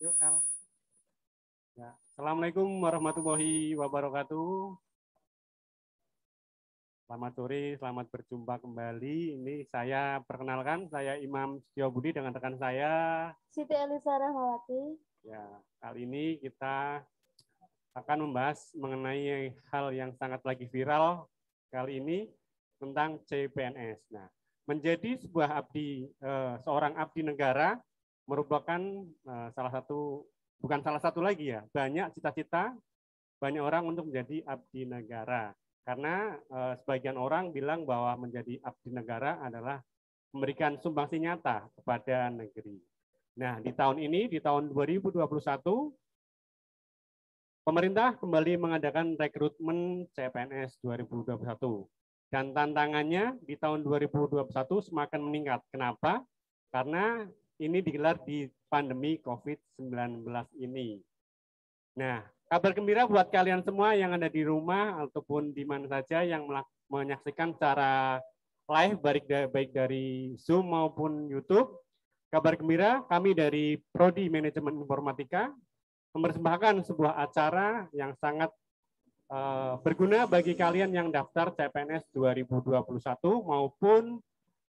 Yuk. Ya. Assalamualaikum warahmatullahi wabarakatuh. Selamat sore, selamat berjumpa kembali. Ini saya perkenalkan, saya Imam Setio Budi dengan rekan saya. Siti Elisa Rahmawati. Ya, kali ini kita akan membahas mengenai hal yang sangat lagi viral kali ini tentang CPNS. Nah, menjadi sebuah abdi, eh, seorang abdi negara merupakan eh, salah satu, bukan salah satu lagi ya, banyak cita-cita banyak orang untuk menjadi abdi negara. Karena eh, sebagian orang bilang bahwa menjadi abdi negara adalah memberikan sumbangsi nyata kepada negeri. Nah, di tahun ini, di tahun 2021, pemerintah kembali mengadakan rekrutmen CPNS 2021. Dan tantangannya di tahun 2021 semakin meningkat. Kenapa? Karena ini digelar di pandemi COVID-19 ini. Nah, kabar gembira buat kalian semua yang ada di rumah ataupun di mana saja yang menyaksikan secara live baik dari, baik dari Zoom maupun YouTube. Kabar gembira kami dari Prodi Manajemen Informatika mempersembahkan sebuah acara yang sangat uh, berguna bagi kalian yang daftar CPNS 2021 maupun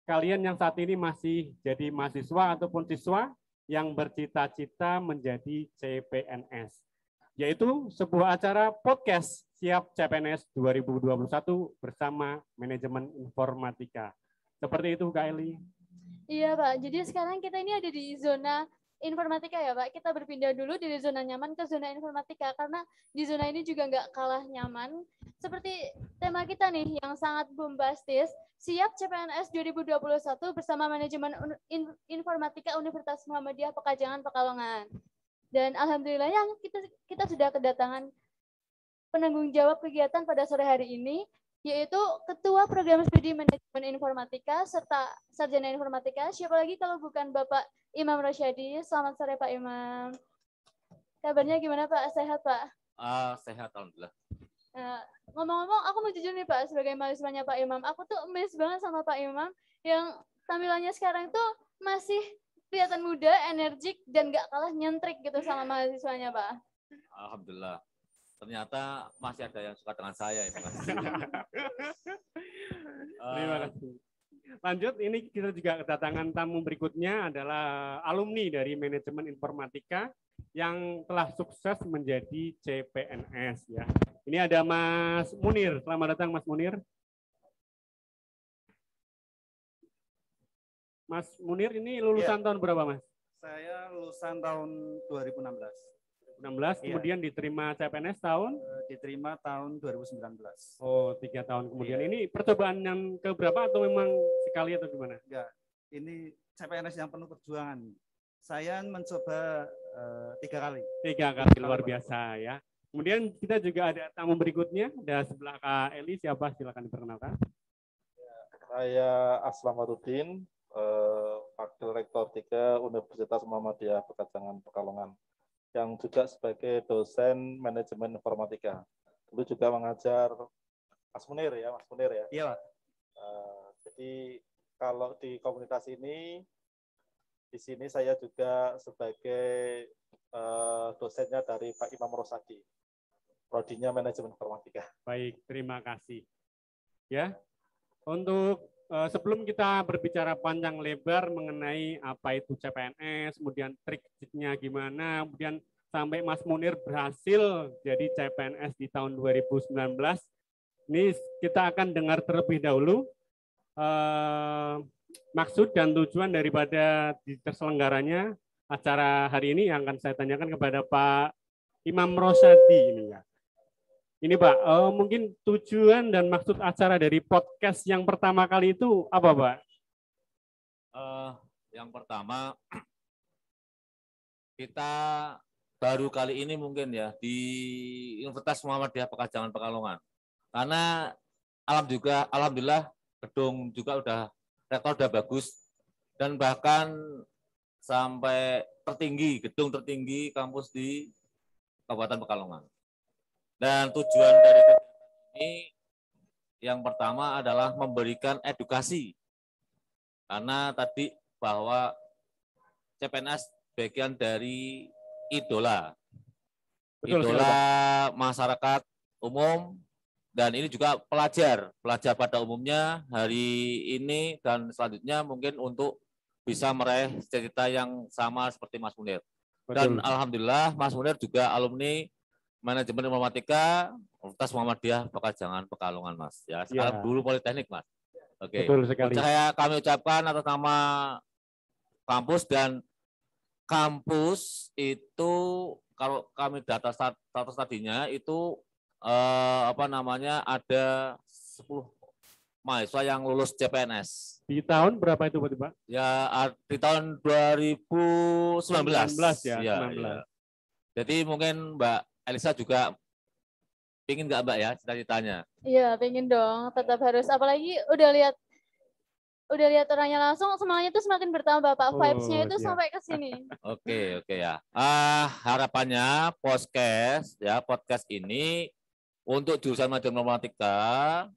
kalian yang saat ini masih jadi mahasiswa ataupun siswa yang bercita-cita menjadi CPNS, yaitu sebuah acara podcast Siap CPNS 2021 bersama Manajemen Informatika. Seperti itu, Kak Eli. Iya, Pak. Jadi sekarang kita ini ada di zona informatika ya Pak. Kita berpindah dulu dari zona nyaman ke zona informatika karena di zona ini juga nggak kalah nyaman. Seperti tema kita nih yang sangat bombastis, siap CPNS 2021 bersama manajemen informatika Universitas Muhammadiyah Pekajangan Pekalongan. Dan alhamdulillah yang kita kita sudah kedatangan penanggung jawab kegiatan pada sore hari ini yaitu Ketua Program Studi Manajemen Informatika serta Sarjana Informatika. Siapa lagi kalau bukan Bapak Imam Rosyadi. Selamat sore Pak Imam. Kabarnya gimana Pak? Sehat Pak? Uh, sehat Alhamdulillah. Nah, ngomong-ngomong, aku mau jujur nih Pak, sebagai mahasiswanya Pak Imam, aku tuh amazed banget sama Pak Imam yang tampilannya sekarang tuh masih kelihatan muda, energik, dan gak kalah nyentrik gitu sama mahasiswanya Pak. Alhamdulillah ternyata masih ada yang suka dengan saya. Ya, Terima kasih. Lanjut, ini kita juga kedatangan tamu berikutnya adalah alumni dari manajemen informatika yang telah sukses menjadi CPNS ya. Ini ada Mas Munir. Selamat datang Mas Munir. Mas Munir ini lulusan ya. tahun berapa Mas? Saya lulusan tahun 2016. 2016, iya. kemudian diterima CPNS tahun? Eh, diterima tahun 2019. Oh, tiga tahun kemudian. Iya. Ini percobaan yang keberapa atau memang sekali atau gimana? Enggak, ini CPNS yang penuh perjuangan. Saya mencoba uh, tiga kali. Tiga kali, luar biasa ya. Kemudian kita juga ada tamu berikutnya, ada sebelah Kak Eli, siapa? Silakan diperkenalkan. Saya Aslamaruddin, uh, Wakil Rektor 3 Universitas Muhammadiyah Pekajangan Pekalongan yang juga sebagai dosen manajemen informatika. Dulu juga mengajar Mas Munir ya, Mas Munir ya. Iya, Pak. Uh, jadi kalau di komunitas ini, di sini saya juga sebagai uh, dosennya dari Pak Imam Rosadi, prodinya manajemen informatika. Baik, terima kasih. Ya, untuk sebelum kita berbicara panjang lebar mengenai apa itu CPNS, kemudian trik-triknya gimana, kemudian sampai Mas Munir berhasil jadi CPNS di tahun 2019. Ini kita akan dengar terlebih dahulu uh, maksud dan tujuan daripada terselenggaranya acara hari ini yang akan saya tanyakan kepada Pak Imam Rosadi ini ya. Ini Pak, uh, mungkin tujuan dan maksud acara dari podcast yang pertama kali itu apa Pak? Uh, yang pertama, kita baru kali ini mungkin ya di Universitas Muhammadiyah Pekajangan Pekalongan. Karena alam juga alhamdulillah gedung juga udah rektor udah bagus dan bahkan sampai tertinggi gedung tertinggi kampus di Kabupaten Pekalongan. Dan tujuan dari kegiatan ini yang pertama adalah memberikan edukasi. Karena tadi bahwa CPNS bagian dari idola. Betul idola masyarakat umum dan ini juga pelajar. Pelajar pada umumnya hari ini dan selanjutnya mungkin untuk bisa meraih cita-cita yang sama seperti Mas Munir. Dan Betul. alhamdulillah Mas Munir juga alumni manajemen informatika Universitas Muhammadiyah Pekajangan Pekalongan Mas. Ya, sekarang Ya. dulu Politeknik Mas. Oke. Sekali. Saya kami ucapkan atas nama kampus dan kampus itu kalau kami data stat- status tadinya itu eh, apa namanya ada 10 mahasiswa yang lulus CPNS. Di tahun berapa itu Pak? Ya di tahun 2019. 19 ya, Iya, 19. iya. Jadi mungkin Mbak Elisa juga pingin nggak Mbak ya cita-citanya? Iya, pengen dong. Tetap harus. Apalagi udah lihat udah lihat orangnya langsung semangatnya tuh semakin bertambah Pak. Oh, Vibes-nya itu iya. sampai ke sini. Oke, oke ya. Ah, harapannya podcast ya, podcast ini untuk jurusan matematika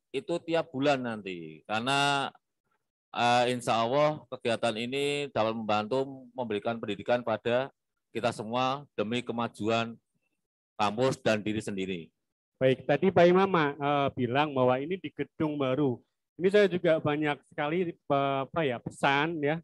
itu tiap bulan nanti. Karena ah, insya Allah kegiatan ini dapat membantu memberikan pendidikan pada kita semua demi kemajuan kampus dan diri sendiri. Baik, tadi Pak Imam eh, bilang bahwa ini di gedung baru. Ini saya juga banyak sekali eh, apa ya pesan ya.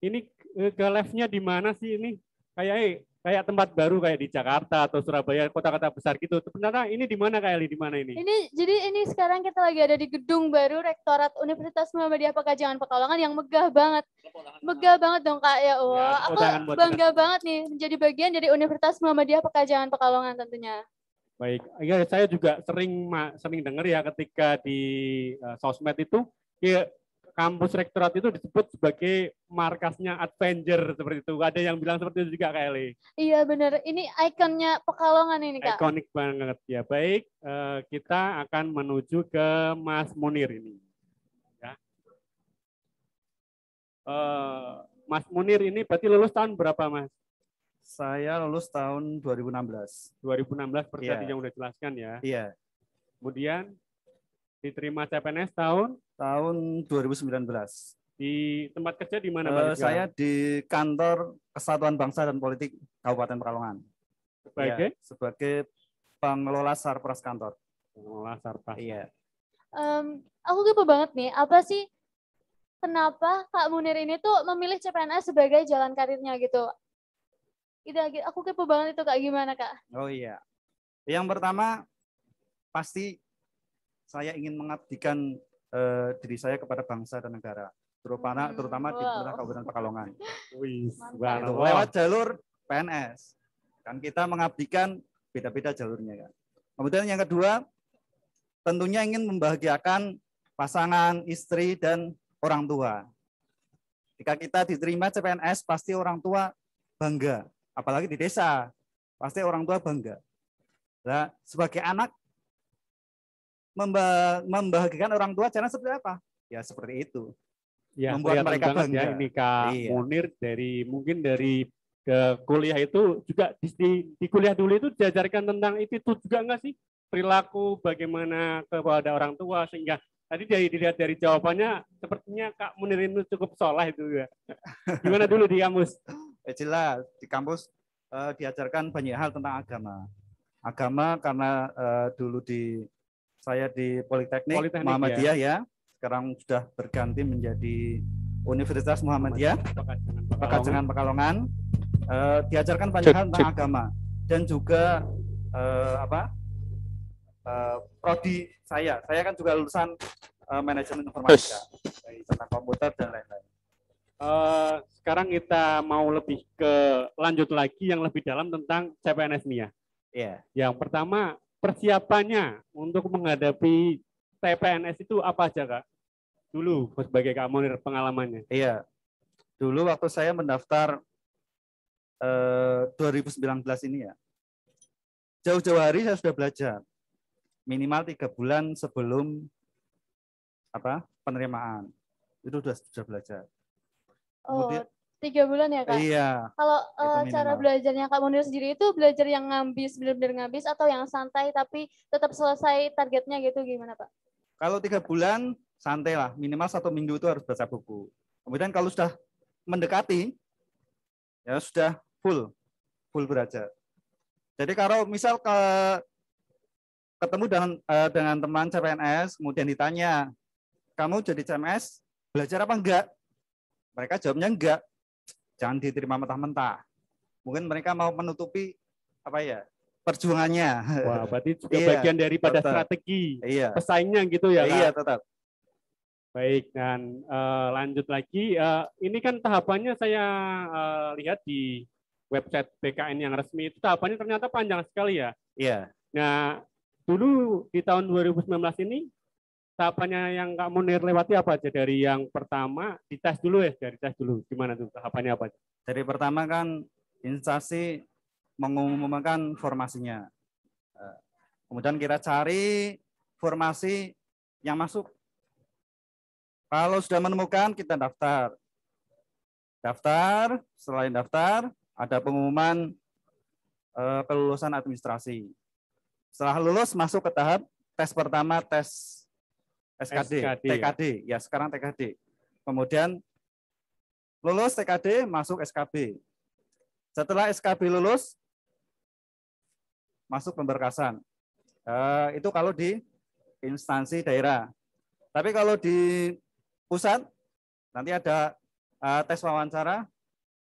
Ini eh, ke live-nya di mana sih ini? Kayak kayak tempat baru kayak di Jakarta atau Surabaya, kota-kota besar gitu. Sebenarnya ini di mana Kak Eli? Di mana ini? Ini jadi ini sekarang kita lagi ada di gedung baru Rektorat Universitas Muhammadiyah Pekajangan Pekalongan yang megah banget. Megah banget dong Kak ya. Wah, tepuk aku tangan buat bangga banget nih menjadi bagian dari Universitas Muhammadiyah Pekajangan Pekalongan tentunya. Baik, ya saya juga sering sering dengar ya ketika di eh, sosmed itu ya, kampus rektorat itu disebut sebagai markasnya Avenger seperti itu. Ada yang bilang seperti itu juga Kak Eli. Iya bener, ini ikonnya Pekalongan ini Kak. Ikonik banget ya. Baik, eh, kita akan menuju ke Mas Munir ini. Ya. Eh, Mas Munir ini berarti lulus tahun berapa Mas? Saya lulus tahun 2016. 2016 seperti tadi yang udah jelaskan ya. Iya, Kemudian diterima CPNS tahun tahun 2019. di tempat kerja di mana Eh, Pak? saya di kantor Kesatuan Bangsa dan Politik Kabupaten Pekalongan. sebagai Iya, sebagai pengelola sarpras kantor. pengelola sarpas. Iya. Em, aku kepo banget nih, apa sih kenapa Kak Munir ini tuh memilih CPNS sebagai jalan karirnya gitu? Itu lagi- aku kepo banget itu Kak, gimana Kak? Oh iya. Yang pertama pasti saya ingin mengabdikan eh, diri saya kepada bangsa dan negara, terutama Hmm, terutama di wow. pemerintah Kabupaten Pekalongan. Wih, lewat jalur PNS. Kan kita mengabdikan beda-beda jalurnya kan. Kemudian yang kedua, tentunya ingin membahagiakan pasangan, istri dan orang tua. Jika kita diterima CPNS, pasti orang tua bangga. Apalagi di desa, pasti orang tua bangga. Nah, sebagai anak, membahagiakan orang tua cara seperti apa? Ya seperti itu. Ya, membuat mereka ya bangga. ini Kak Iya. Munir dari mungkin dari ke kuliah itu juga di, di, di kuliah dulu itu diajarkan tentang itu tuh juga enggak sih perilaku bagaimana kepada orang tua sehingga tadi dari dilihat dari jawabannya sepertinya Kak Munir itu cukup soleh itu ya. Gimana dulu di kampus? Eh, jelas di kampus eh, diajarkan banyak hal tentang agama. Agama karena eh, dulu di saya di Politeknik, Politeknik, Muhammadiyah ya. Sekarang sudah berganti menjadi Universitas Muhammadiyah Pekajangan Pekalongan. Eh, diajarkan banyak hal tentang agama dan juga eh, apa? eh, prodi saya. Saya kan juga lulusan eh, manajemen informatika tentang komputer dan lain-lain. Eh, sekarang kita mau lebih ke lanjut lagi yang lebih dalam tentang CPNS nih ya. Iya. Yang pertama persiapannya untuk menghadapi TPNS itu apa aja kak? Dulu sebagai Kak Munir pengalamannya. Iya. Dulu waktu saya mendaftar eh, 2019 ini ya, jauh-jauh hari saya sudah belajar. Minimal tiga bulan sebelum apa penerimaan itu sudah sudah belajar. Oh, Kemudian- tiga bulan ya Kak? Iya, Kalau eh, cara belajarnya Kak Munir sendiri itu belajar yang ngambis, benar-benar ngambis atau yang santai tapi tetap selesai targetnya gitu gimana Pak? kalau tiga bulan santai lah, minimal satu minggu itu harus baca buku. Kemudian kalau sudah mendekati, ya sudah full full belajar. Jadi kalau misal ke ketemu dengan eh, dengan teman CPNS kemudian ditanya, "Kamu jadi CMS belajar apa enggak?" Mereka jawabnya enggak. Jangan diterima mentah-mentah. Mungkin mereka mau menutupi apa ya? perjuangannya. Wah, berarti juga Iya, bagian daripada betul. strategi iya. pesaingnya gitu ya, Kak? Iya, tetap. Baik, dan eh, lanjut lagi. Eh, ini kan tahapannya saya eh, lihat di website BKN yang resmi itu tahapannya ternyata panjang sekali ya. Iya. Nah, dulu di tahun 2019 ini tahapannya yang Kak Munir lewati apa aja? Dari yang pertama dites dulu ya, dari tes dulu. Gimana tuh tahapannya apa aja? Dari pertama kan instansi mengumumkan formasinya. Eh, Kemudian kita cari formasi yang masuk. Kalau sudah menemukan, kita daftar. Daftar, selain daftar, ada pengumuman eh, kelulusan administrasi. Setelah lulus, masuk ke tahap tes pertama, tes SKD, SKD. TKD. Ya, sekarang TKD. Kemudian lulus TKD, masuk SKB. Setelah SKB lulus, masuk pemberkasan. Eh, itu kalau di instansi daerah. Tapi kalau di pusat, nanti ada eh, tes wawancara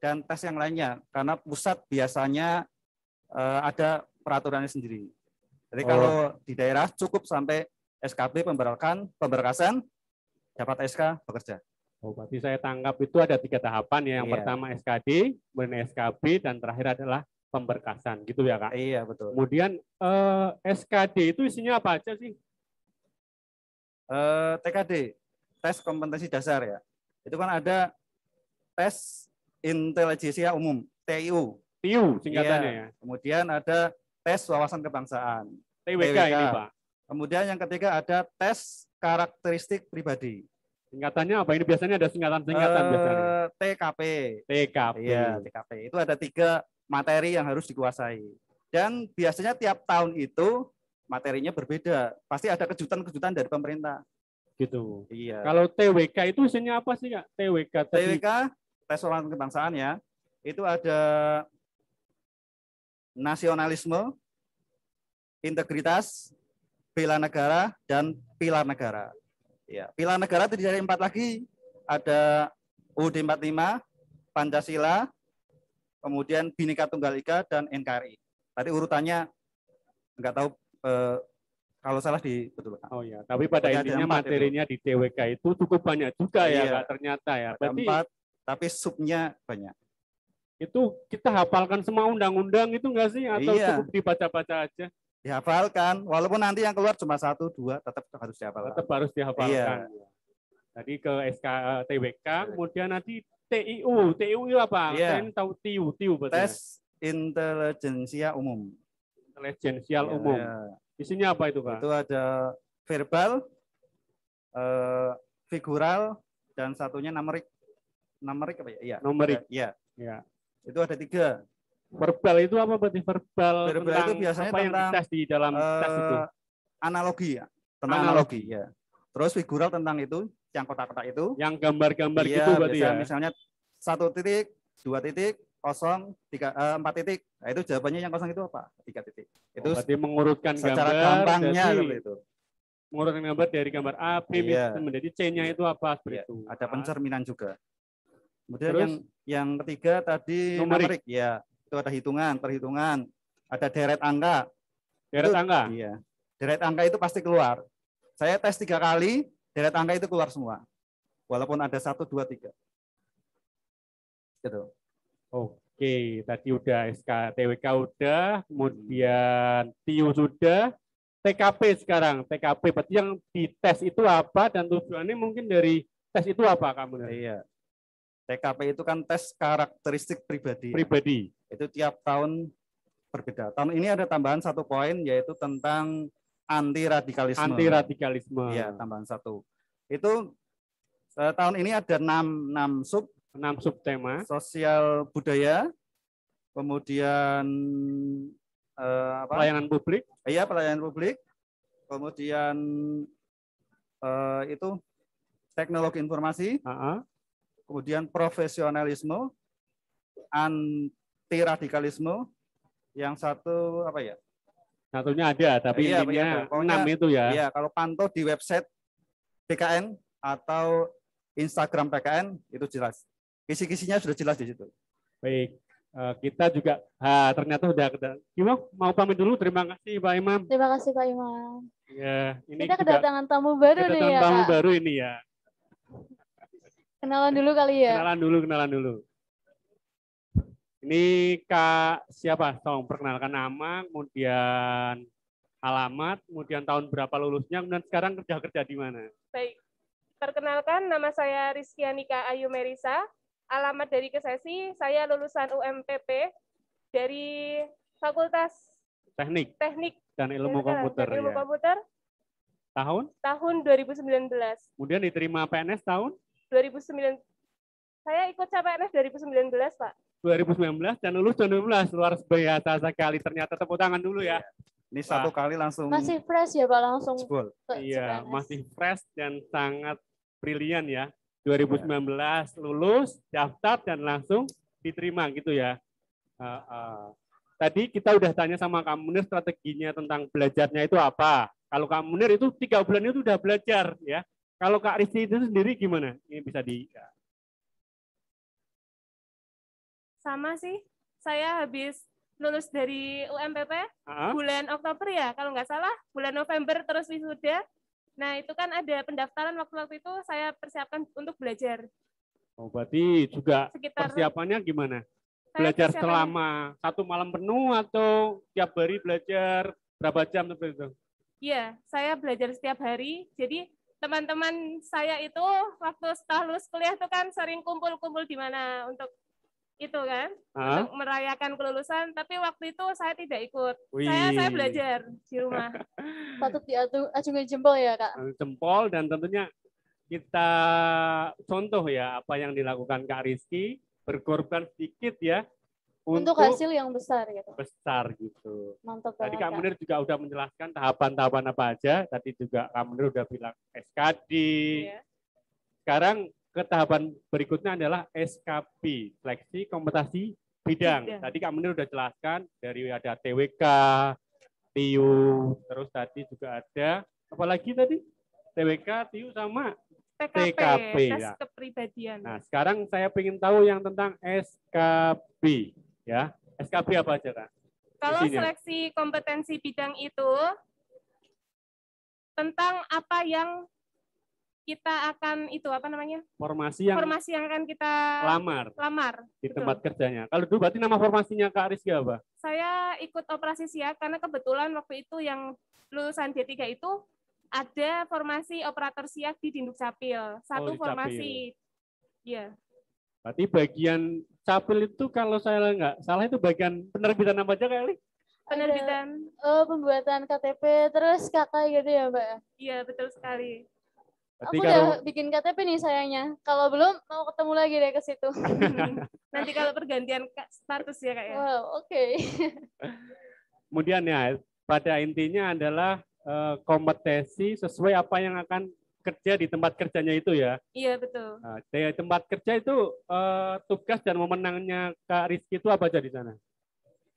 dan tes yang lainnya. Karena pusat biasanya eh, ada peraturannya sendiri. Jadi Oh. kalau di daerah cukup sampai SKB pemberkasan, pemberkasan dapat SK bekerja. Oh, berarti saya tangkap itu ada tiga tahapan ya. Yang Iya. pertama SKD, kemudian SKB, dan terakhir adalah pemberkasan. Gitu ya, Kak? Iya betul. Kemudian eh, SKD itu isinya apa aja sih? Eh, TKD, tes kompetensi dasar ya. Itu kan ada tes intelijensia umum, TIU. TIU singkatannya Iya. ya. Kemudian ada tes wawasan kebangsaan. TWK, TWK. ini, Pak. Kemudian yang ketiga ada tes karakteristik pribadi. Singkatannya apa? Ini biasanya ada singkatan-singkatan biasanya. Eh, TKP. TKP. Iya, TKP. Itu ada tiga materi yang harus dikuasai. Dan biasanya tiap tahun itu materinya berbeda. Pasti ada kejutan-kejutan dari pemerintah. Gitu. Iya. Kalau TWK itu isinya apa sih, Kak? TWK tadi. TWK tes wawasan kebangsaan ya. Itu ada nasionalisme, integritas, bela negara dan pilar negara. Ya, pilar negara terdiri dari empat lagi. Ada UUD 45, Pancasila, kemudian Bhinneka Tunggal Ika dan NKRI. Tadi urutannya enggak tahu eh, kalau salah di betul. Pak. Oh ya, tapi pada Pokoknya intinya itu. materinya di TWK itu cukup banyak juga ya, Iya. Kak, ternyata ya. Ada Berarti empat, tapi subnya banyak. itu kita hafalkan semua undang-undang itu enggak sih? Atau Iya. cukup dibaca-baca aja? Dihafalkan, walaupun nanti yang keluar cuma satu, dua, tetap harus dihafalkan. Tetap harus dihafalkan. Iya. Tadi ke SK eh, TWK, kemudian nanti TIU. TIU itu apa? Iya. Saya tahu TIU, TIU berarti. ya? tes intelijensia umum. Intelijensial Ya, umum. ya. Isinya apa itu, Kak? Itu ada verbal, eh, figural, dan satunya numerik. Numerik apa ya? Iya. Numerik. Iya. Ya. Itu ada tiga. Verbal itu apa berarti verbal, Verbal tentang itu biasanya apa yang tentang, dites di dalam tes itu? Eh, analogi ya. Tentang Analogi. analogi. ya. Terus figural tentang itu, yang kotak-kotak itu. Yang gambar-gambar Iya, gitu berarti ya? biasanya Misalnya satu titik, dua titik, kosong, tiga, eh, empat titik. Nah, itu jawabannya yang kosong itu apa? Tiga titik. Itu Oh, berarti mengurutkan secara gambar, gampangnya seperti itu. mengurutkan gambar dari gambar A, B, Iya. menjadi C-nya itu apa seperti Iya, itu. Ada Ah, pencerminan juga. Kemudian Terus? yang yang ketiga tadi Numerik. numerik. ya. Itu ada hitungan, perhitungan, ada deret angka. Deret Itu- angka. Iya. Deret angka itu pasti keluar. Saya tes tiga kali, deret angka itu keluar semua. Walaupun ada satu, dua, tiga. Gitu. Oke, tadi udah SK TWK udah, kemudian TIU sudah, TKP sekarang. TKP berarti yang dites itu apa dan tujuannya mungkin dari tes itu apa kamu? Iya. TKP itu kan tes karakteristik pribadi. Pribadi. Itu tiap tahun berbeda. Tahun ini ada tambahan satu poin yaitu tentang anti radikalisme. Anti radikalisme. Iya, tambahan satu. Itu eh, tahun ini ada enam, enam sub Enam subtema. sosial budaya, kemudian eh, apa? Pelayanan publik. Iya, pelayanan publik, kemudian eh, itu teknologi informasi, Ah, ah. kemudian profesionalisme, anti radikalisme, yang satu apa ya? Satunya ada, tapi Iya, intinya pokoknya- enam itu ya. Iya, kalau pantau di website PKN atau Instagram PKN itu jelas. Kisi-kisinya sudah jelas di situ. Baik, Eh, kita juga ah, ternyata sudah Gimana? Mau pamit dulu. Terima kasih Pak Imam. Terima kasih Pak Imam. Ya, ini Kita juga kedatangan tamu baru nih ya tamu Kak. baru ini ya. Kenalan dulu kali ya. Kenalan dulu, kenalan dulu. Ini Kak siapa? Tolong perkenalkan nama, kemudian alamat, kemudian tahun berapa lulusnya, kemudian sekarang kerja-kerja di mana? Baik, perkenalkan nama saya Rizky Anika Ayu Merisa. Alamat dari Kesesi, saya lulusan UMPP dari Fakultas Teknik Teknik dan Ilmu dan Komputer Ilmu ya. Komputer Tahun, tahun 2019. kemudian diterima PNS tahun 2009 saya ikut CPNS 2019, Pak. 2019 dan lulus 2019. Luar biasa sekali. Ternyata tepuk tangan dulu ya. Ini satu kali langsung Masih fresh ya Pak langsung Iya, masih fresh dan sangat brilian ya. 2019 lulus, daftar dan langsung diterima gitu ya. Uh, uh. Tadi kita udah tanya sama Kak Munir strateginya tentang belajarnya itu apa. Kalau Kak Munir itu tiga bulan itu udah belajar ya. Kalau Kak Rizky itu sendiri gimana? Ini bisa di Sama sih, saya habis lulus dari UMPP Ah, bulan Oktober ya, kalau nggak salah, bulan November terus wisuda. Nah, itu kan ada pendaftaran waktu-waktu itu saya persiapkan untuk belajar. Oh, berarti juga Sekitar persiapannya gimana? Belajar selama satu malam penuh atau tiap hari belajar berapa jam seperti itu? Iya, saya belajar setiap hari. Jadi teman-teman saya itu waktu setelah lulus kuliah itu kan sering kumpul-kumpul di mana untuk itu kan, Ah, untuk merayakan kelulusan. Tapi waktu itu saya tidak ikut. wih. Saya saya belajar di rumah. Patut diacungin jempol ya Kak. jempol dan tentunya kita contoh ya apa yang dilakukan Kak Rizky berkorban sedikit ya Untuk untuk, hasil yang besar gitu. besar gitu. Mantap Tadi Kak. Munir juga udah menjelaskan tahapan-tahapan apa aja. Tadi juga Kak Munir udah bilang SKD. Iya. Sekarang ke tahapan berikutnya adalah SKB, seleksi kompetisi bidang. Bidang. Tadi Kak Munir udah jelaskan dari ada TWK, TIU, terus tadi juga ada apa lagi tadi? TWK, TIU sama TKP, TKP, tes ya. kepribadian. Nah, sekarang saya ingin tahu yang tentang SKB, ya. SKB apa aja, Kak? Kalau isinya. seleksi kompetensi bidang itu tentang apa yang kita akan itu apa namanya Formasi yang formasi yang akan kita lamar lamar. di betul. tempat kerjanya. Kalau dulu berarti nama formasinya Kak Rizky apa? Saya ikut operasi siak karena kebetulan waktu itu yang lulusan D3 itu ada formasi operator siak di Dinduk Capil. Satu di Capil. formasi. Iya. Berarti bagian capil itu kalau saya nggak salah itu bagian penerbitan apa aja kali? Penerbitan. Eh, pembuatan KTP terus kakak gitu ya Mbak. Iya, betul sekali. Berarti Aku kalau udah bikin KTP nih sayangnya. Kalau belum mau ketemu lagi deh ke situ. Nanti kalau pergantian status ya Kak ya. Wow, oke. kemudian ya pada intinya adalah eh, kompetensi sesuai apa yang akan kerja di tempat kerjanya itu ya. Iya, betul. Nah, di tempat kerja itu eh, tugas dan wewenangnya Kak Rizky itu apa aja di sana?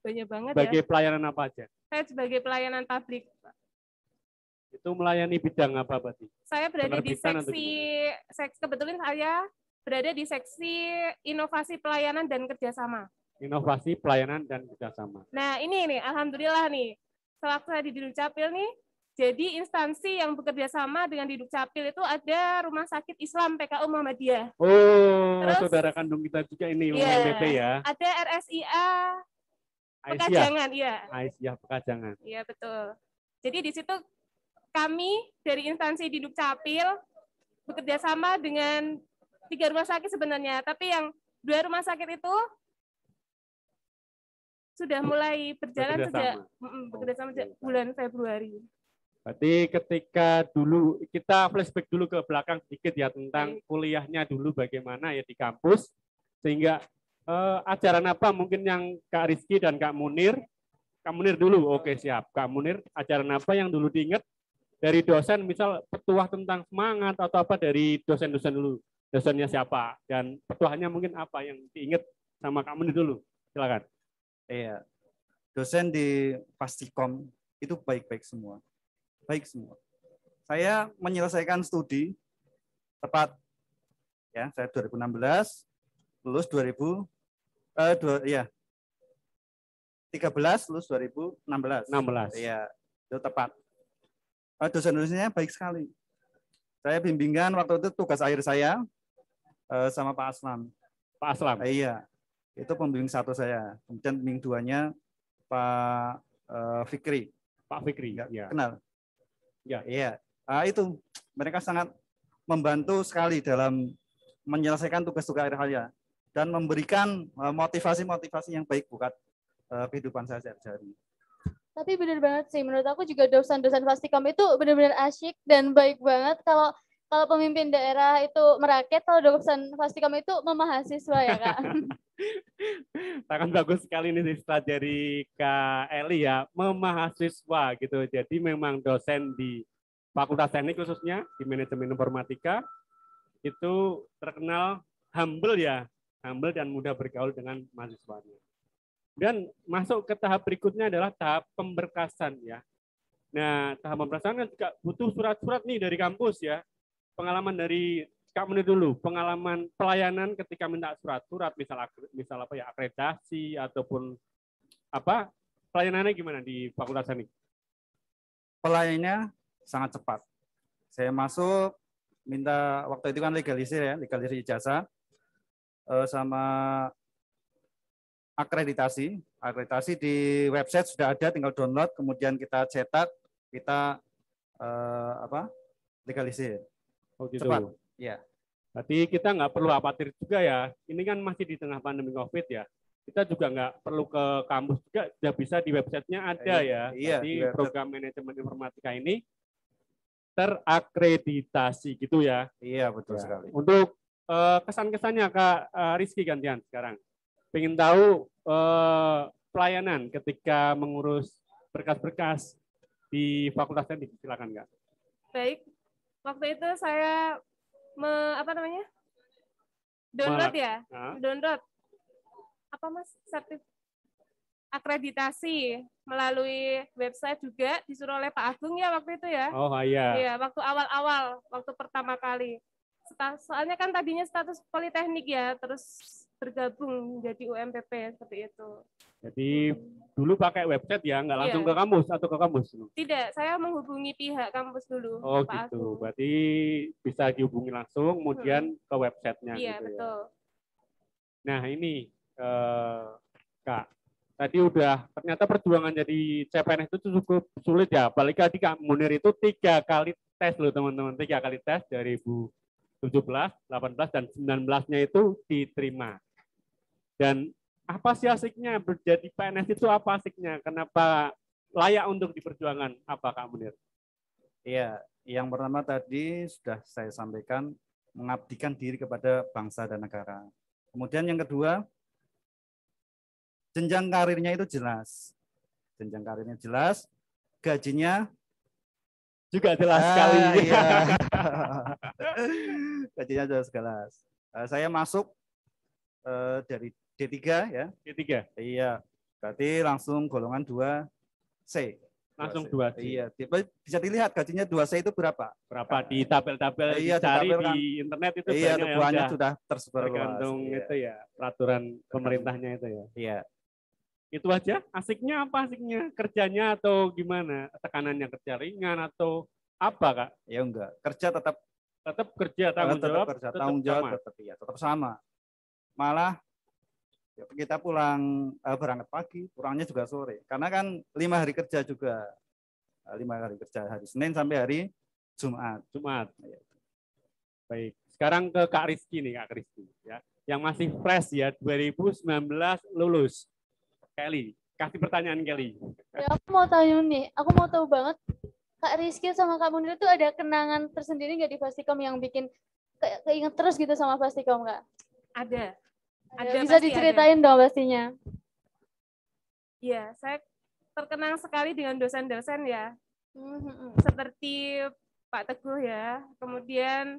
Banyak banget ya. Sebagai pelayanan apa aja? Saya sebagai pelayanan publik. Itu melayani bidang apa berarti? Saya berada di seksi, seks, kebetulan saya berada di seksi inovasi pelayanan dan kerjasama. Inovasi, pelayanan, dan kerjasama. Nah ini nih, alhamdulillah nih, sewaktu saya di Dukcapil nih, jadi instansi yang bekerja sama dengan di Dukcapil itu ada Rumah Sakit Islam PKU Muhammadiyah, Oh, Terus- saudara kandung kita juga ini Iya. UMPP ya. ada RSIA. Pekajangan, iya, Aisyah Pekajangan. iya betul. Jadi di situ kami dari instansi di Dukcapil bekerja sama dengan tiga rumah sakit sebenarnya, tapi yang dua rumah sakit itu sudah mulai berjalan Bekerja sejak sama. Bekerja sama sejak bulan Februari. Berarti ketika dulu kita flashback dulu ke belakang sedikit ya tentang kuliahnya dulu bagaimana ya di kampus. Sehingga eh, ajaran apa mungkin yang Kak Rizky dan Kak Munir? Kak Munir dulu oke siap. Kak Munir ajaran apa yang dulu diingat dari dosen misal petuah tentang semangat atau apa dari dosen-dosen dulu dosennya siapa dan petuahnya mungkin apa yang diingat sama Kak Munir dulu silakan Iya. dosen di Pastikom itu baik-baik semua. Baik semua. Saya menyelesaikan studi tepat ya, saya 2016 lulus 2000 eh dua, ya 13 lulus 2016. 16. Iya, itu tepat. Eh, Dosen-dosennya baik sekali. Saya bimbingan waktu itu tugas akhir saya eh, sama Pak Aslam. Pak Aslam. Eh, iya, itu pembimbing satu saya. Kemudian pembimbing duanya Pak Fikri. Pak Fikri. Enggak Ya. kenal? Ya. Iya. Ah, itu mereka sangat membantu sekali dalam menyelesaikan tugas-tugas akhir saya dan memberikan motivasi-motivasi yang baik buat eh, kehidupan saya sehari-hari. Tapi bener banget sih, menurut aku juga dosen-dosen Fastikom itu benar-benar asyik dan baik banget kalau kalau pemimpin daerah itu merakyat, kalau dosen Fastikom itu memahasiswa ya kak. Sangat bagus sekali nih setelah dari Kak Eli ya, memahasiswa gitu. Jadi memang dosen di Fakultas Teknik khususnya di manajemen informatika itu terkenal humble ya, humble dan mudah bergaul dengan mahasiswanya. Dan masuk ke tahap berikutnya adalah tahap pemberkasan ya. Nah, tahap pemberkasan kan butuh surat-surat nih dari kampus ya. Pengalaman dari Kak Munir dulu, pengalaman pelayanan ketika minta surat-surat, misal misal apa ya akreditasi ataupun apa pelayanannya gimana di Fakultas Teknik? Pelayanannya sangat cepat. Saya masuk minta waktu itu kan legalisir ya, legalisir ijazah eh, sama akreditasi. Akreditasi di website sudah ada, tinggal download, kemudian kita cetak, kita eh, apa legalisir. Oh gitu. Cepat. Ya. Berarti kita nggak perlu khawatir juga ya. Ini kan masih di tengah pandemi COVID ya. Kita juga nggak perlu ke kampus juga, sudah bisa di websitenya ada ya. Iya, Jadi di website. program manajemen informatika ini terakreditasi gitu ya. Iya betul Ya. sekali. Untuk eh, kesan-kesannya Kak eh, Rizky gantian sekarang. Pengen tahu eh, pelayanan ketika mengurus berkas-berkas di Fakultas Teknik. Silakan Kak. Baik, waktu itu saya me, apa namanya? Download Malak. ya, Nah, download. Apa Mas? Sertif akreditasi melalui website juga disuruh oleh Pak Agung ya waktu itu ya. Oh iya. Iya, waktu awal-awal, waktu pertama kali. Soalnya kan tadinya status politeknik ya, terus bergabung menjadi UMPP seperti itu. Jadi dulu pakai website ya, nggak langsung Iya. ke kampus atau ke kampus? Tidak, saya menghubungi pihak kampus dulu. Oh Pak gitu. Agung. Berarti bisa dihubungi langsung, kemudian ke websitenya Iya, gitu ya. betul. Nah ini eh, Kak, tadi udah ternyata perjuangan jadi CPNS itu cukup sulit ya. Apalagi tadi Kak Munir itu tiga kali tes loh teman-teman, tiga kali tes 2017, 18 dan 19-nya itu diterima. Dan apa sih asiknya berjadi PNS itu apa asiknya? Kenapa layak untuk diperjuangkan? Apa Kak Munir? Iya, yang pertama tadi sudah saya sampaikan mengabdikan diri kepada bangsa dan negara. Kemudian yang kedua, jenjang karirnya itu jelas. Jenjang karirnya jelas, gajinya Juga jelas Ah, sekali. iya. gajinya jelas jelas. Eh, saya masuk eh, dari D3 ya. Ketiga, Iya. Berarti langsung golongan 2 C. langsung 2C. dua Iya, di- bisa dilihat gajinya 2C itu berapa? berapa di tabel-tabel Iya, dicari ditabelkan. di internet itu Iya, banyak itu yang sudah tersebar luas. tergantung Iya. itu ya peraturan pemerintahnya itu ya. Iya. Itu aja. Asiknya apa asiknya? Kerjanya atau gimana? Tekanannya kerja ringan atau apa kak? Ya enggak. Kerja tetap Tetap kerja tanggung tetap jawab. kerja, tetap tanggung jawab sama. tetap iya, tetap sama. Malah kita pulang eh, berangkat pagi, pulangnya juga sore. Karena kan lima hari kerja juga. Eh, Lima hari kerja hari Senin sampai hari Jumat. Jumat. Iya. Baik. Sekarang ke Kak Rizky nih Kak Rizky ya. Yang masih fresh ya 2019 lulus. Kelly, kasih pertanyaan Kelly. Ya, aku mau tanya nih, aku mau tahu banget Kak Rizky sama Kak Munir itu ada kenangan tersendiri nggak di Fastikom yang bikin ke- keinget terus gitu sama Fastikom Kak? Ada. Ada, bisa pasti ada. diceritain dong pastinya. Iya, saya terkenang sekali dengan dosen-dosen ya. Hmm, hmm, hmm. seperti Pak Teguh ya. Kemudian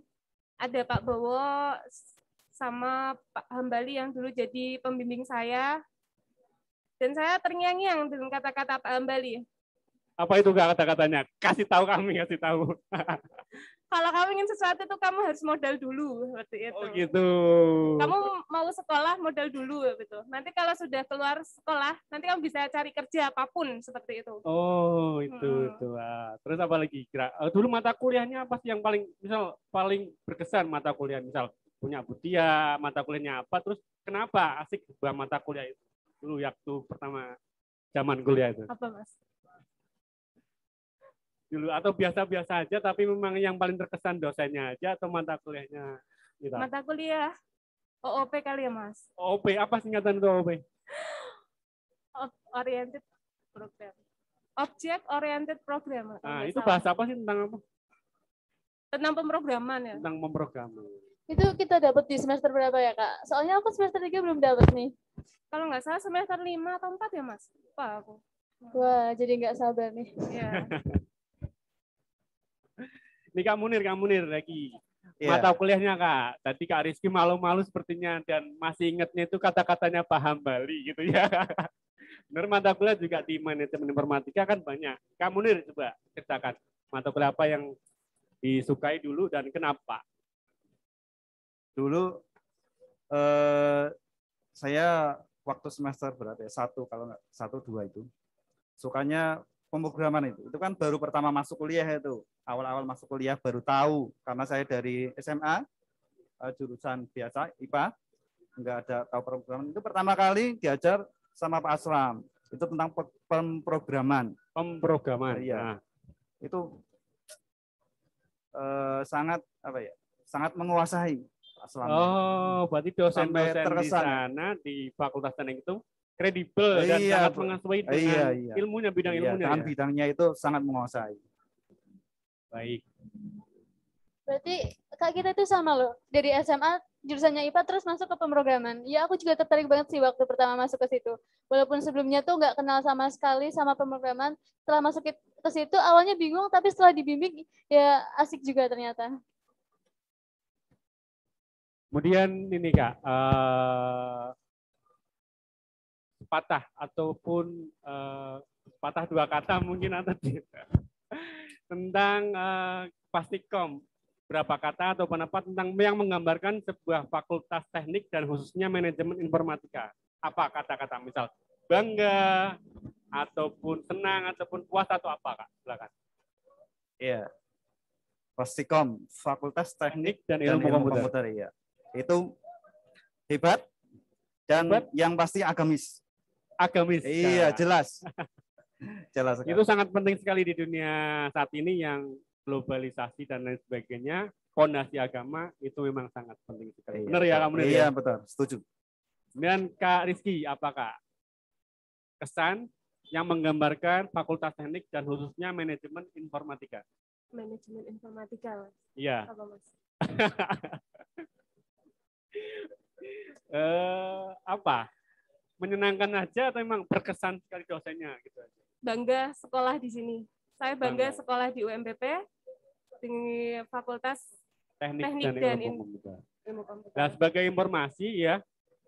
ada Pak Bowo sama Pak Hambali yang dulu jadi pembimbing saya. Dan saya terngiang-ngiang dengan kata-kata Pak Ambali. Apa itu Kak kata-katanya? Kasih tahu kami, kasih tahu. Kalau kamu ingin sesuatu itu kamu harus modal dulu seperti itu. Oh gitu. Kamu mau sekolah modal dulu gitu. Nanti kalau sudah keluar sekolah, nanti kamu bisa cari kerja apa pun seperti itu. Oh, itu Hmm. itu. Ah, Terus apa lagi kira? eh, dulu mata kuliahnya apa sih yang paling misal paling berkesan mata kuliah misal punya Butia, mata kuliahnya apa? Terus kenapa asik sebuah mata kuliah itu? Dulu waktu pertama zaman kuliah itu. Apa mas? Dulu atau biasa-biasa aja tapi memang yang paling terkesan dosennya aja atau mata kuliahnya gitu. Mata kuliah OOP kali ya mas? OP apa singkatan itu OP? Ob- Oriented Program. Object Oriented Program. Nah, itu salah. bahasa apa sih tentang apa? Tentang pemrograman ya. Tentang memprogramming. Itu kita dapat di semester berapa ya kak? Soalnya aku semester 3 belum dapat nih. Kalau nggak salah semester 5 atau 4 ya mas? Lupa aku. Wah, jadi nggak sabar nih. Ya. Ini Kak Munir, Kak Munir lagi. Iya. mata kuliahnya kak. Tadi kak Rizky malu-malu sepertinya dan masih ingatnya itu kata-katanya paham Bali gitu ya. Benar mata kuliah juga di manajemen informatika kan banyak. Kak Munir coba ceritakan mata kuliah apa yang disukai dulu dan kenapa? dulu eh, saya waktu semester berapa ya satu kalau nggak satu dua itu sukanya pemrograman itu. Itu kan baru pertama masuk kuliah itu. Awal-awal masuk kuliah baru tahu. Karena saya dari SMA eh, jurusan biasa IPA nggak ada tahu pemrograman. Itu pertama kali diajar sama Pak Aslam itu tentang pe- pemrograman. Pemrograman. Iya. Nah, itu eh, sangat apa ya sangat menguasai Pak Aslam oh, berarti dosen-dosen di sana di Fakultas Teknik itu kredibel dan Iya, sangat Bu. mengesuai dengan Iya, iya. ilmunya bidang Iya, ilmunya. dengan ya? bidangnya itu sangat menguasai Baik. Berarti kak kita itu sama loh. Dari SMA jurusannya IPA terus masuk ke pemrograman. Ya aku juga tertarik banget sih waktu pertama masuk ke situ. Walaupun sebelumnya tuh nggak kenal sama sekali sama pemrograman. Setelah masuk ke ke situ awalnya bingung tapi setelah dibimbing ya asik juga ternyata. Kemudian ini kak, eh, patah ataupun eh, patah dua kata mungkin atau tidak tentang eh, pastikom berapa kata atau pendapat tentang yang menggambarkan sebuah fakultas teknik dan khususnya manajemen informatika. Apa kata-kata misal bangga ataupun senang ataupun puas atau apa kak? Silakan. Iya. Pastikom, Fakultas Teknik Teknik dan dan ilmu, Ilmu komputer. Komputer, iya. Itu hebat dan Hebat. yang pasti agamis. Agamis. Iya, jelas. jelas sekali. Itu sangat penting sekali di dunia saat ini yang globalisasi dan lain sebagainya. Fondasi agama itu memang sangat penting sekali. Iya, Benar ya betul. kamu Iya, ya? betul. Setuju. Dan Kak Rizky, apakah kesan yang menggambarkan Fakultas Teknik dan khususnya manajemen informatika? Manajemen informatika mas. Iya. Apa mas? eh, apa? Menyenangkan aja atau memang berkesan sekali dosennya gitu aja? Bangga sekolah di sini. Saya bangga Bangga. sekolah di UMPP di Fakultas Teknik, Teknik dan, dan ilmu komputer. Ilmu Komputer. Nah, sebagai informasi ya,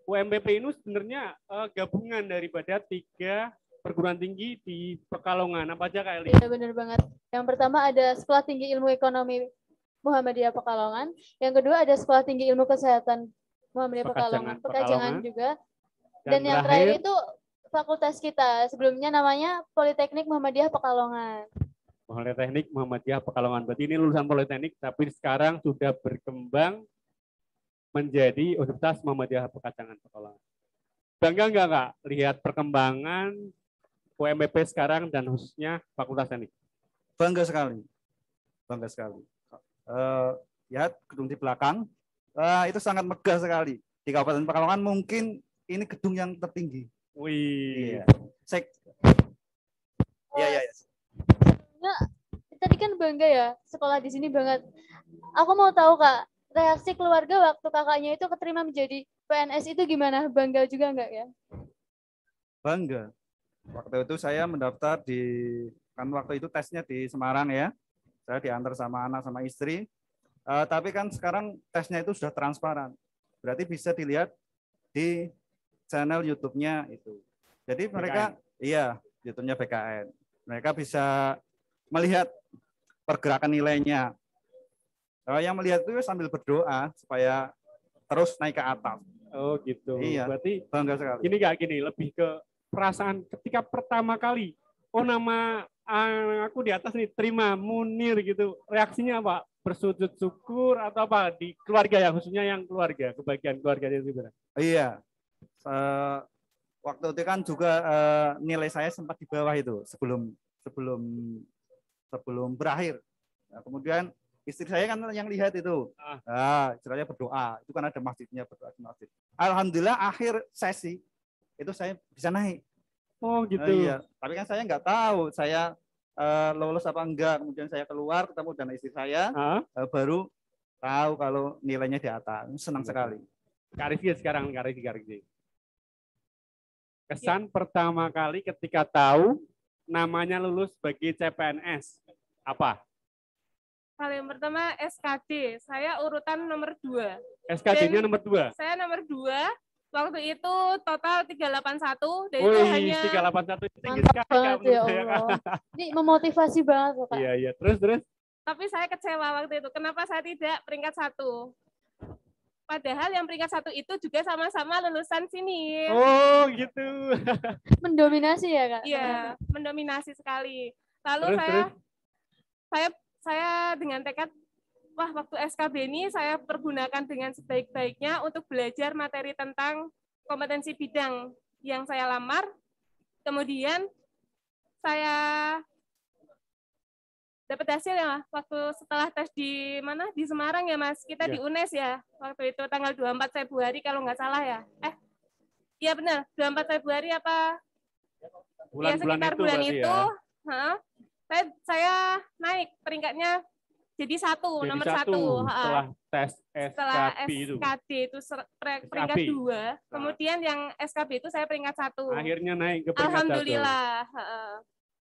UMPP ini sebenarnya eh, gabungan daripada tiga perguruan tinggi di Pekalongan. Apa aja Kak Eli? Iya benar banget. Yang pertama ada Sekolah Tinggi Ilmu Ekonomi Muhammadiyah Pekalongan. Yang kedua ada Sekolah Tinggi Ilmu Kesehatan Muhammadiyah Pekajangan Pekalongan. Pekajangan Pekalongan. juga. Dan, yang terakhir itu fakultas kita. Sebelumnya namanya Politeknik Muhammadiyah Pekalongan. Politeknik Muhammadiyah Pekalongan. Berarti ini lulusan Politeknik, tapi sekarang sudah berkembang menjadi Universitas Muhammadiyah Pekajangan Pekalongan. Bangga nggak Kak lihat perkembangan UMPP sekarang dan khususnya Fakultas Teknik? Bangga sekali. Bangga sekali. Eh, lihat gedung di belakang. Wah, itu sangat megah sekali. Di Kabupaten Pekalongan mungkin ini gedung yang tertinggi. Wih, Iya. Sek. Iya, iya, iya. Nah, tadi kan bangga ya sekolah di sini banget. Aku mau tahu kak, reaksi keluarga waktu kakaknya itu keterima menjadi PNS itu gimana? Bangga juga nggak ya? Bangga. Waktu itu saya mendaftar di kan waktu itu tesnya di Semarang ya. Saya diantar sama anak sama istri. Eh, tapi kan sekarang tesnya itu sudah transparan. Berarti bisa dilihat di channel YouTube-nya itu. Jadi mereka iya, hitungnya BKN. Mereka bisa melihat pergerakan nilainya. Eh, yang melihat itu sambil berdoa supaya terus naik ke atas. Oh gitu. Iya. Berarti Bangga sekali. gini gak gini, lebih ke perasaan ketika pertama kali, oh nama aku di atas nih, terima Munir gitu. Reaksinya apa? Bersujud syukur atau apa? Di keluarga ya, khususnya yang keluarga, kebagian keluarga itu gimana? Iya. Eh, waktu itu kan juga eh, nilai saya sempat di bawah itu sebelum sebelum sebelum berakhir. Nah, kemudian istri saya kan yang lihat itu. Ah. Ah, istilahnya berdoa. Itu kan ada masjidnya berdoa di masjid. Alhamdulillah akhir sesi itu saya bisa naik. Oh Ah, gitu. iya. Tapi kan saya nggak tahu saya eh, lolos apa enggak. Kemudian saya keluar ketemu dengan istri saya Ah, eh, baru tahu kalau nilainya di atas. Senang Iya. sekali. Kak Rizky sekarang, Kak Rizky. Kesan pertama kali ketika tahu namanya lulus bagi CPNS. Apa? Hal yang pertama SKD, saya urutan nomor dua. SKD-nya Dan- nomor dua. Saya nomor dua, waktu itu total 381, dan itu Wih, hanya 381 itu tinggi sekali banget ya. Allah. Ini memotivasi banget loh Kak. Iya, iya. Terus, terus. tapi saya kecewa waktu itu. Kenapa saya tidak peringkat satu? Padahal yang peringkat satu itu juga sama-sama lulusan sini. Oh, gitu. Mendominasi ya Kak? Iya, mendominasi sekali. Lalu Terus, saya, terus. saya, saya dengan tekad, wah waktu SKB ini saya pergunakan dengan sebaik-baiknya untuk belajar materi tentang kompetensi bidang yang saya lamar. Kemudian saya dapat hasil ya waktu setelah tes di mana di Semarang ya Mas kita Iya. di UNES ya waktu itu tanggal 24 Februari kalau nggak salah ya eh iya benar 24 Februari apa ya Bulan-bulan sekitar itu bulan itu ya. ha, saya saya naik peringkatnya jadi satu Jadi nomor satu, ha. setelah tes SKB itu. SKD itu peringkat SKB. dua kemudian yang SKB itu saya peringkat satu Akhirnya naik ke peringkat satu. alhamdulillah ha.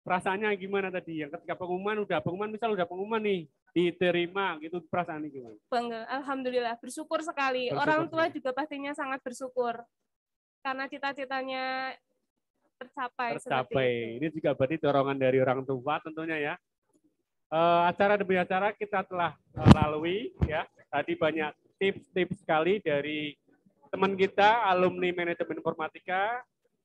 Perasaannya gimana tadi? Yang ketika pengumuman udah pengumuman misal udah pengumuman nih diterima gitu perasaannya gimana? bangga alhamdulillah bersyukur sekali Bersyukur orang tua sekali. juga pastinya sangat bersyukur karena cita-citanya tercapai, tercapai. Ini juga berarti dorongan dari orang tua tentunya ya. Eh, acara demi acara kita telah lalui ya. Tadi banyak tips-tips sekali dari teman kita alumni manajemen informatika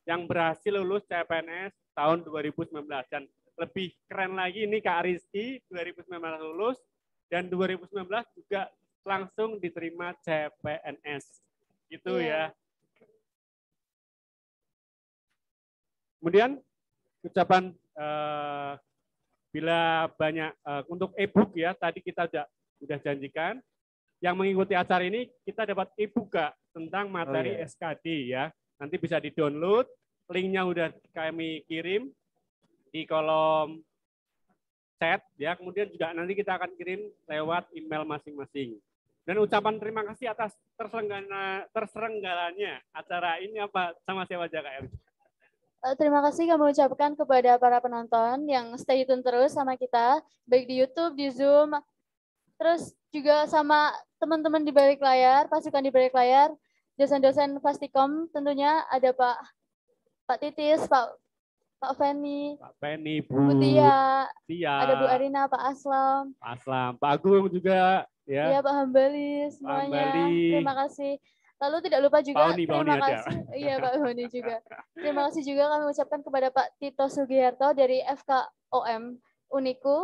yang berhasil lulus CPNS tahun 2019 dan lebih keren lagi ini Kak Rizky 2019 lulus dan 2019 juga langsung diterima CPNS. Gitu Iya. ya. Kemudian ucapan eh, bila banyak eh, untuk e-book ya tadi kita sudah sudah janjikan yang mengikuti acara ini kita dapat e-book Kak, tentang materi iya. SKD ya. Nanti bisa di-download, linknya udah kami kirim di kolom chat ya. Kemudian juga nanti kita akan kirim lewat email masing-masing. Dan ucapan terima kasih atas terselenggara terselenggaranya acara ini apa sama siapa aja Erin? Eh, Terima kasih kami ucapkan kepada para penonton yang stay tune terus sama kita, baik di YouTube, di Zoom, terus juga sama teman-teman di balik layar, pasukan di balik layar, dosen-dosen Fastikom tentunya ada Pak Pak Titis, Pak Pak Feni, Pak Penny, Bu, Bu Tia, Tia, ada Bu Arina, Pak Aslam, Pak Aslam, Pak Agung juga ya. ya Pak Hambali semuanya. Hambali. Terima kasih. Lalu tidak lupa juga Pauni, Pauni terima ada. kasih. Iya Pak Honi juga. Terima kasih juga kami ucapkan kepada Pak Tito Sugiharto dari FKOM Uniku.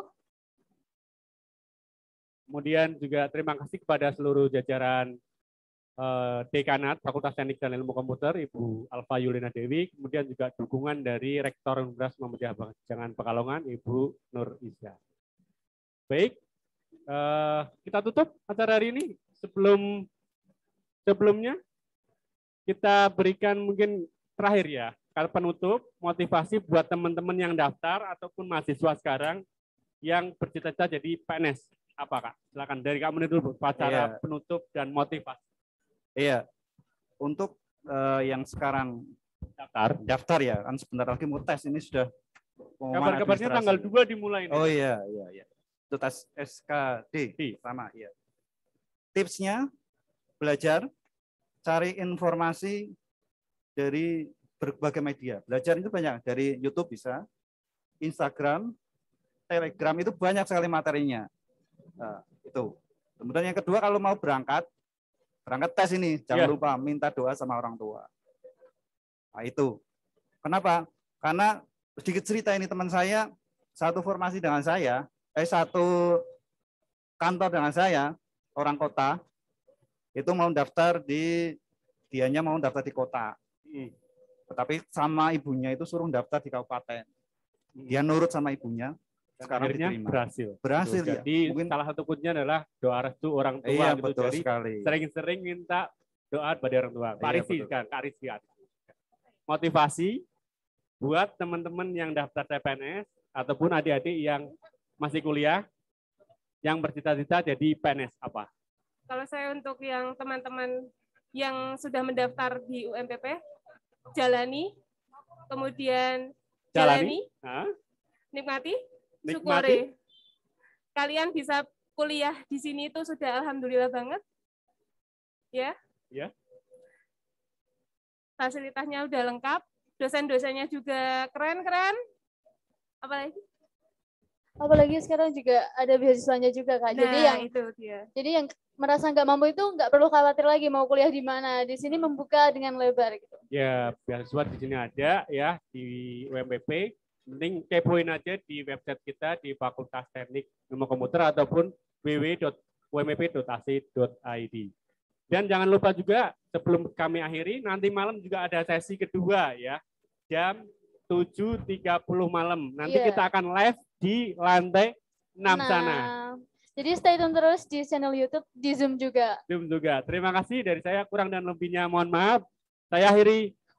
Kemudian juga terima kasih kepada seluruh jajaran Dekanat Fakultas Teknik dan Ilmu Komputer, Ibu Alfa Yulina Dewi, kemudian juga dukungan dari Rektor Universitas Muhammadiyah Jangan Pekalongan, Ibu Nur Isya. Baik, eh, kita tutup acara hari ini. Sebelum sebelumnya kita berikan mungkin terakhir ya, kalau penutup motivasi buat teman-teman yang daftar ataupun mahasiswa sekarang yang bercita-cita jadi PNS apa kak? Silakan dari kamu dulu acara Iya. penutup dan motivasi Iya. Untuk eh, yang sekarang daftar. daftar ya, kan sebentar lagi mau tes ini sudah Kabar-kabarnya tanggal 2 dimulai nih. Oh iya, iya, iya. Itu tes SKD Di. sama, iya. Tipsnya belajar cari informasi dari berbagai media. Belajar itu banyak dari YouTube bisa, Instagram, Telegram itu banyak sekali materinya. Nah, itu. Kemudian yang kedua kalau mau berangkat, berangkat tes ini jangan Ya. lupa minta doa sama orang tua. Nah, itu. Kenapa? Karena sedikit cerita ini teman saya satu formasi dengan saya, eh satu kantor dengan saya, orang kota, itu mau daftar di dianya mau daftar di kota. Hmm. Tetapi sama ibunya itu suruh daftar di kabupaten. Dia nurut sama ibunya, sekarang akhirnya diterima. berhasil. Berhasil Tuh, ya. Jadi Mungkin salah satu kuncinya adalah doa restu orang tua iya gitu. betul Jadi sekali. sering-sering minta doa pada orang tua. Pak Iya, kan, Kak Rizky. Motivasi buat teman-teman yang daftar CPNS ataupun adik-adik yang masih kuliah yang bercita-cita jadi PNS apa? Kalau saya untuk yang teman-teman yang sudah mendaftar di UMPP, jalani, kemudian jalani, Jalani. Nikmati. Syukuri. Kalian bisa kuliah di sini itu sudah alhamdulillah banget. Ya. Ya. Fasilitasnya udah lengkap, dosen-dosennya juga keren-keren. Apalagi? Apalagi sekarang juga ada beasiswanya juga kak. Nah, jadi yang itu dia. jadi yang merasa nggak mampu itu nggak perlu khawatir lagi mau kuliah di mana. Di sini membuka dengan lebar gitu. Ya, beasiswa di sini ada ya di UMPP. Penting kepoin aja di website kita di Fakultas Teknik Ilmu Komputer ataupun www.umpp.ac.id. Dan jangan lupa juga sebelum kami akhiri nanti malam juga ada sesi kedua ya. Jam 7.30 malam. Nanti Iya. kita akan live di lantai 6 sana. Nah, Jadi stay tune terus di channel YouTube, di Zoom juga. Zoom juga. Terima kasih dari saya kurang dan lebihnya mohon maaf. Saya akhiri